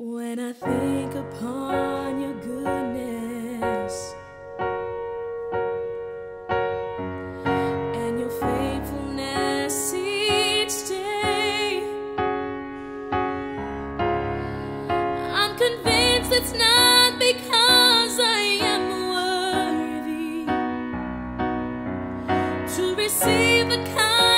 When I think upon your goodness and your faithfulness each day, I'm convinced it's not because I am worthy to receive the kind.